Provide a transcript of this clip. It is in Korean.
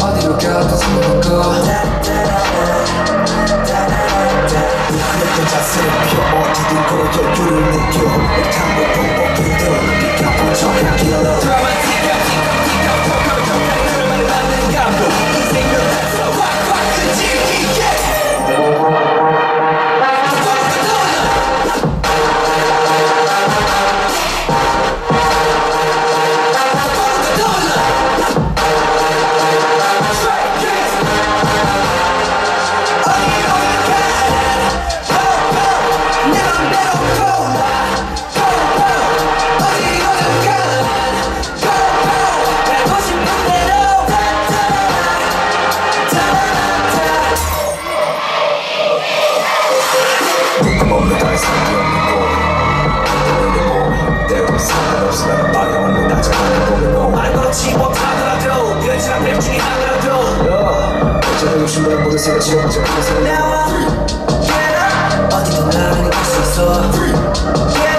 어디로 가도 숨어먹고 세상을 지워져 나와 Get up 어디든 나는 갈수 있어